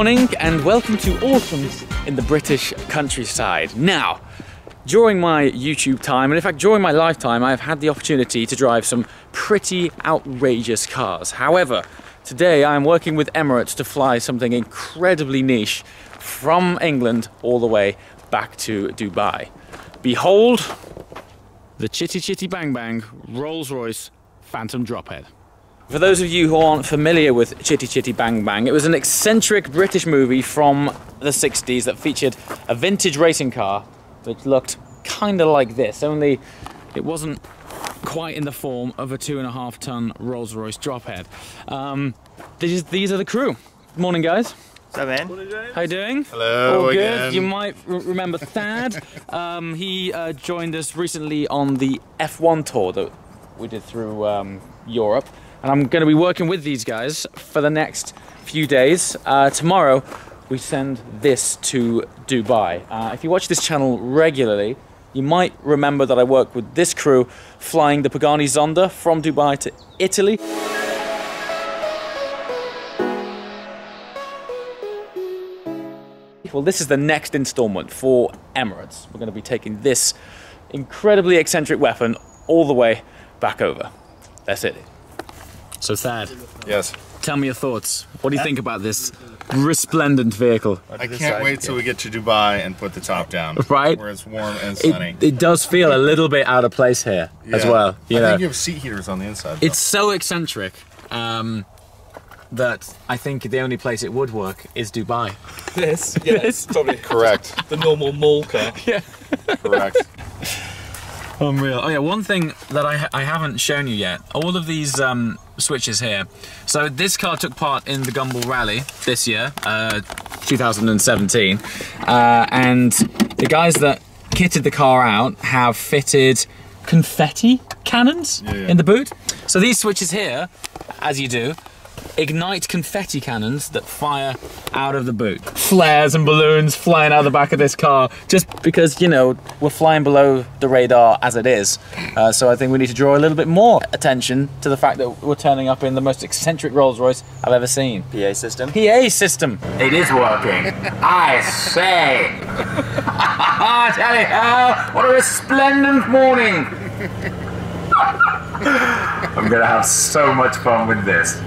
Morning and welcome to autumn in the British countryside. Now, during my YouTube time, and in fact during my lifetime, I've had the opportunity to drive some pretty outrageous cars. However, today I'm working with Emirates to fly something incredibly niche from England all the way back to Dubai. Behold the Chitty Chitty Bang Bang Rolls-Royce Phantom Drophead. For those of you who aren't familiar with Chitty Chitty Bang Bang, it was an eccentric British movie from the 60s that featured a vintage racing car which looked kind of like this, only it wasn't quite in the form of a two and a half ton Rolls Royce drophead. Um, these, these are the crew. Morning, guys. What's up, man? How you doing? Hello All good. again. You might r- remember Thad. um, he uh, joined us recently on the F1 tour that we did through um, Europe, and I'm going to be working with these guys for the next few days. Uh, tomorrow, we send this to Dubai. Uh, if you watch this channel regularly, you might remember that I work with this crew flying the Pagani Zonda from Dubai to Italy. Well, this is the next installment for Emirates. We're going to be taking this incredibly eccentric weapon all the way back over. That's it. So, Thad, Yes. tell me your thoughts. What do you think about this resplendent vehicle? I can't wait till we get to Dubai and put the top down. Right. Where it's warm and sunny. It, it does feel a little bit out of place here as well. You I know, think you have seat heaters on the inside. though. it's so eccentric um, that I think the only place it would work is Dubai. This, yeah, it's probably correct. the normal mall car. Yeah. correct. Unreal. Oh yeah, one thing that I, ha- I haven't shown you yet. All of these um, switches here. So this car took part in the Gumball Rally this year, uh, 2017, uh, and the guys that kitted the car out have fitted confetti cannons Yeah, yeah. in the boot. So these switches here, as you do, ignite confetti cannons that fire out of the boot. Flares and balloons flying out the back of this car just because, you know, we're flying below the radar as it is. Uh, so I think we need to draw a little bit more attention to the fact that we're turning up in the most eccentric Rolls Royce I've ever seen. PA system. PA system. It is working. I say. I tell you how, what a resplendent morning. I'm gonna have so much fun with this.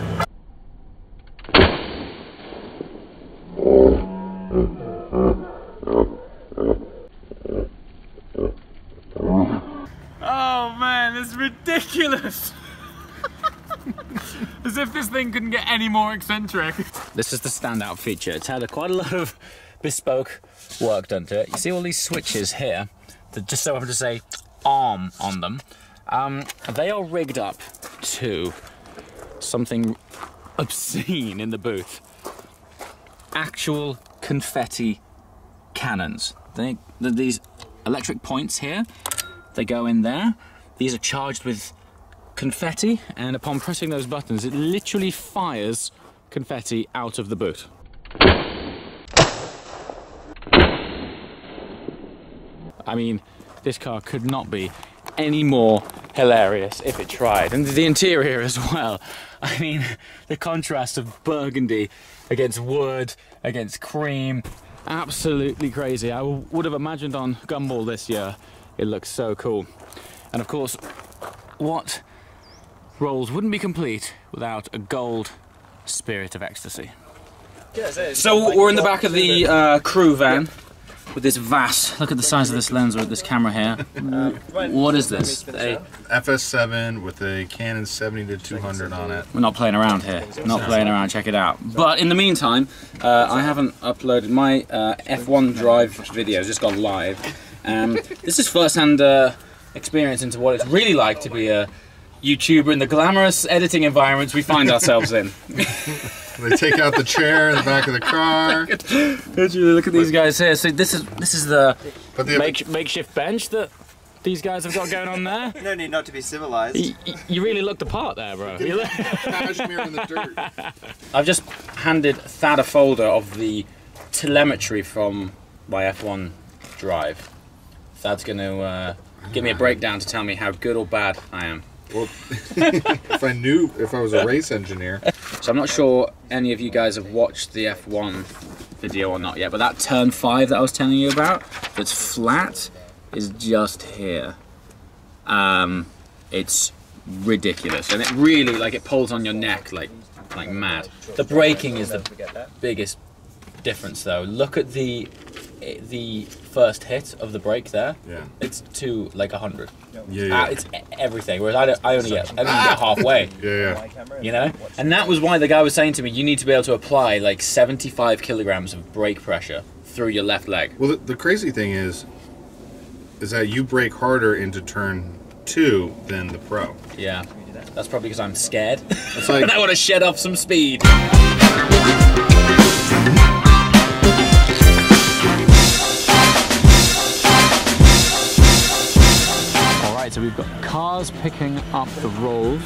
Ridiculous. As if this thing couldn't get any more eccentric. This is the standout feature. It's had a, quite a lot of bespoke work done to it. You see all these switches here that just so happen to say arm on them. Um, they are rigged up to something obscene in the booth. Actual confetti cannons. They, these electric points here, they go in there. These are charged with confetti, and upon pressing those buttons, it literally fires confetti out of the boot. I mean, this car could not be any more hilarious if it tried. And the interior as well. I mean, the contrast of burgundy against wood, against cream. Absolutely crazy. I would have imagined on Gumball this year. It looks so cool. And of course, what rolls wouldn't be complete without a gold spirit of ecstasy. So we're in the back of the uh, crew van with this vast. Look at the size of this lens with this camera here. what is this? A- FS7 with a Canon 70 to 200 on it. we're not playing around here. Not playing around. Check it out. But in the meantime, uh, I haven't uploaded my uh, F1 Drive video. has just gone live. Um, this is first-hand uh, experience into what it's really like to be a YouTuber in the glamorous editing environments we find ourselves in. They take out the chair in the back of the car. Look at these guys here. So this is this is the But they make, makeshift bench that these guys have got going on there. No need not to be civilized. Y- y- You really looked the part there, bro. You look- cashmere in the dirt. I've just handed Thad a folder of the telemetry from my F1 drive. Thad's going to uh, give me a breakdown to tell me how good or bad I am. Well, if I knew, if I was a race engineer, So I'm not sure any of you guys have watched the F1 video or not yet, but that turn five that I was telling you about, that's flat, is just here. Um, it's ridiculous, and it really like it pulls on your neck like like mad. The braking is the biggest difference though. Look at the the first hit of the brake there. Yeah. It's to like a hundred. Yeah, yeah. Uh, it's everything. Whereas I, don't, I only get I only get halfway. yeah, yeah. You know, and that was why the guy was saying to me, you need to be able to apply like 75 kilograms of brake pressure through your left leg. Well, the, the crazy thing is, is that you brake harder into turn two than the pro. Yeah, that's probably because I'm scared It's like and I want to shed off some speed. So we've got cars picking up the rolls.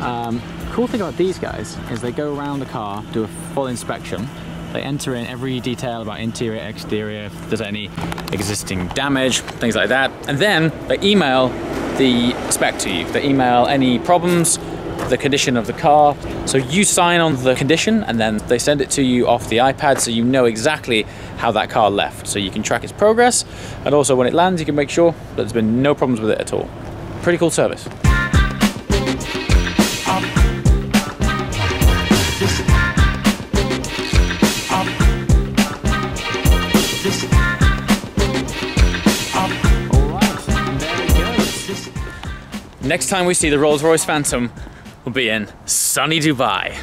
Um, cool thing about these guys is they go around the car, do a full inspection. They enter in every detail about interior, exterior, if there's any existing damage, things like that. And then they email the spec to you. They email any problems, the condition of the car. So you sign on the condition and then they send it to you off the iPad so you know exactly how that car left. So you can track its progress and also when it lands you can make sure that there's been no problems with it at all. Pretty cool service. Next time we see the Rolls Royce Phantom, we'll be in sunny Dubai.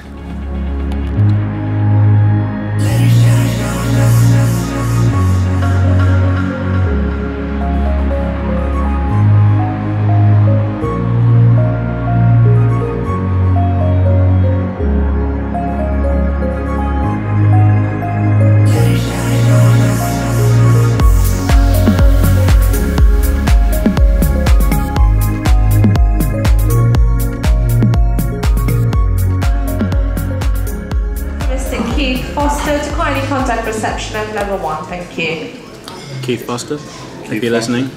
One. Thank you. Keith Foster, if you're listening,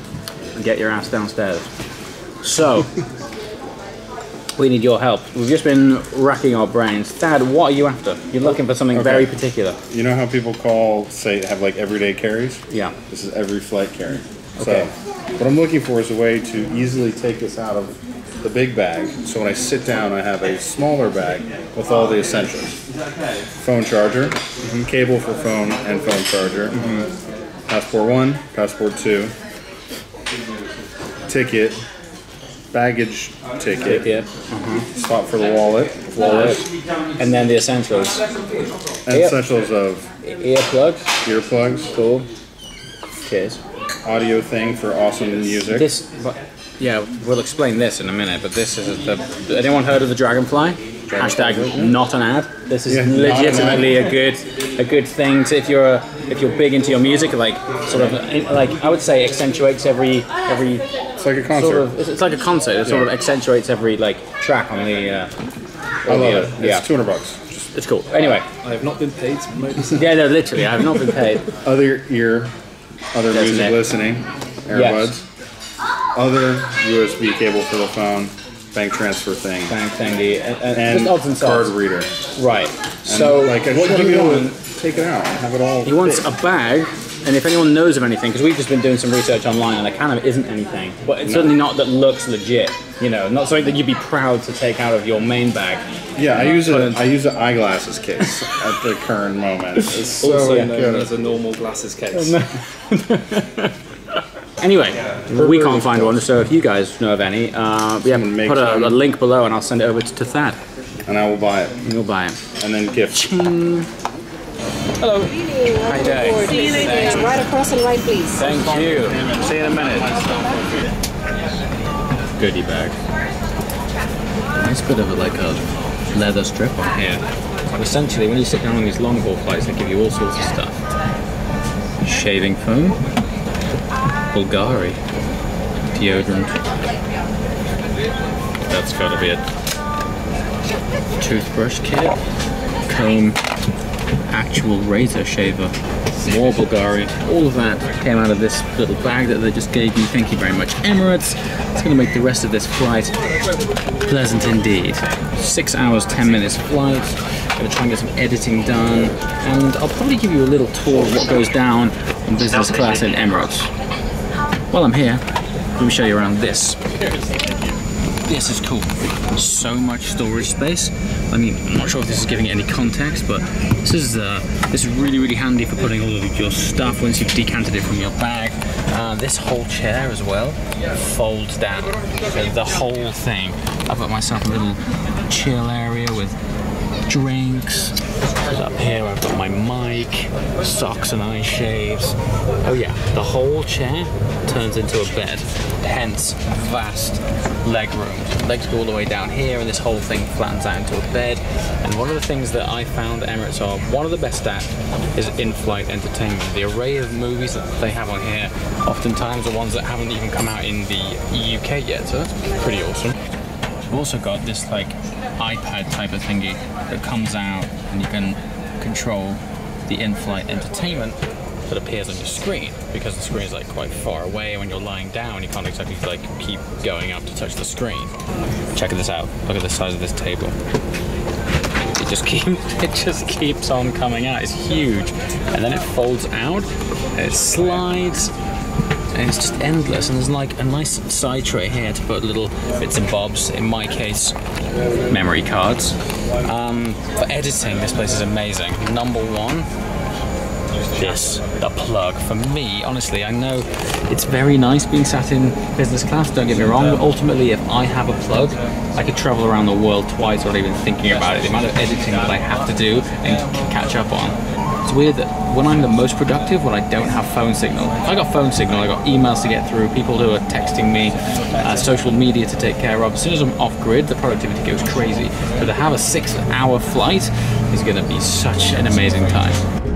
get your ass downstairs. So, we need your help. We've just been racking our brains. Thad, what are you after? You're looking for something very particular. You know how people call, say, have like everyday carries? Yeah. This is every flight carry. Okay. So, what I'm looking for is a way to easily take this out of the big bag. So when I sit down, I have a smaller bag with all the essentials: phone charger, mm-hmm. cable for phone and phone charger, mm-hmm. passport one, passport two, ticket, baggage ticket, Yeah. Mm-hmm. spot for the wallet, wallet, And then the essentials. and essentials of Earplugs. earplugs, Cool. case, audio thing for awesome music. This, but, yeah, we'll explain this in a minute, but this is the. Anyone heard of the Dragonfly? Hashtag not an ad. This is Yeah, not an ad. legitimately a good, a good thing to if you're a, if you're big into your music, like sort of like I would say accentuates every every It's like a concert. sort of it's, it's like a concert. It sort of accentuates every like track on the. Uh, I love audio. it. Yeah, It's 200 bucks. Just it's cool. Anyway, I have not been paid to promote this. yeah, no, literally, I have not been paid. other ear, other That's music it. listening, earbuds, other USB cable for the phone, bank transfer thing, Bang thingy, and, and, uh, uh, and just odds and card reader. Right. And, So like, I what want to you want? take it out and have it all. He wants a bag, and if anyone knows of anything, because we've just been doing some research online, and there kind of isn't anything, but it's certainly not that looks legit. You know, not something that you'd be proud to take out of your main bag. Yeah, I use a I use an eyeglasses case at the current moment. It's so Also known as a normal glasses case. Anyway, we can't find one, so if you guys know of any, uh, yeah, Someone make put a, a link below, and I'll send it over to, to Thad. and I will buy it and You'll buy it. and then gift. Hello. How you doing? See you later. Right across and right, please. Thank you. See you in a minute. Goodie bag. Nice bit of a, like a leather strip on here. But essentially, when you sit down on these long haul flights, they give you all sorts of stuff. Shaving foam, Bulgari, deodorant. That's got to be a toothbrush kit, comb, actual razor shaver. more Bulgari. All of that came out of this little bag that they just gave me. Thank you very much, Emirates. It's going to make the rest of this flight pleasant indeed. Six hours, ten minutes flight. Gonna try and get some editing done, and I'll probably give you a little tour of what goes down in business class in Emirates. While I'm here, let me show you around this. This is cool. So much storage space. I mean, I'm not sure if this is giving it any context, but this is uh, this is really really handy for putting all of your stuff once you've decanted it from your bag. Uh, this whole chair as well folds down. So the whole thing. I've got myself a little chill area with drinks. Up here I've got my mic, socks and eye shaves. Oh yeah, the whole chair turns into a bed. Hence vast leg room. Legs go all the way down here and this whole thing flattens out into a bed. And one of the things that I found Emirates are one of the best at is in-flight entertainment. The array of movies that they have on here oftentimes are ones that haven't even come out in the UK yet, so that's pretty awesome. We've also got this like iPad type of thingy that comes out and you can control the in-flight entertainment that appears on your screen because the screen is like quite far away. When you're lying down you can't exactly like keep going up to touch the screen. Check this out. Look at the size of this table. It just keeps it just keeps on coming out. It's huge. And then it folds out. It slides and it's just endless and there's like a nice side tray here to put little bits and bobs in my case memory cards. Um, for editing this place is amazing. Number one this the plug. For me honestly i know it's very nice being sat in business class don't get me wrong but ultimately if i have a plug i could travel around the world twice without even thinking about it. The amount of editing that i have to do and catch up on it's weird that when I'm the most productive, when I don't have phone signal. I got phone signal, I got emails to get through, people who are texting me, uh, social media to take care of. As soon as I'm off grid, the productivity goes crazy. So to have a six hour flight is going to be such an amazing time.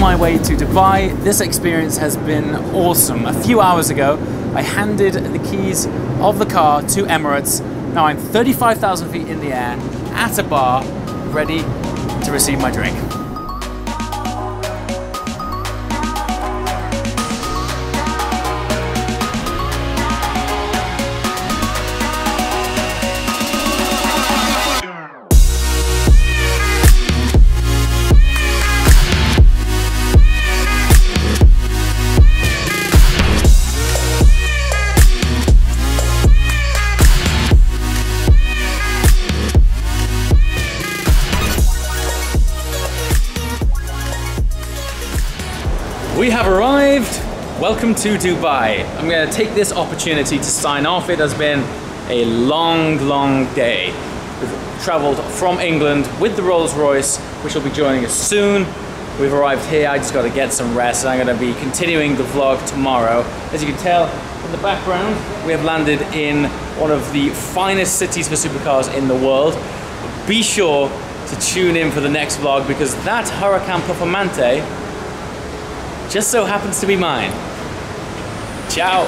My way to Dubai. This experience has been awesome. A few hours ago, I handed the keys of the car to Emirates. Now I'm 35,000 feet in the air at a bar, ready to receive my drink. We have arrived. Welcome to Dubai. I'm going to take this opportunity to sign off. It has been a long, long day. We've traveled from England with the Rolls Royce, which will be joining us soon. We've arrived here. I just got to get some rest. And I'm going to be continuing the vlog tomorrow. As you can tell in the background, we have landed in one of the finest cities for supercars in the world. Be sure to tune in for the next vlog because that Huracan Performante just so happens to be mine. Ciao.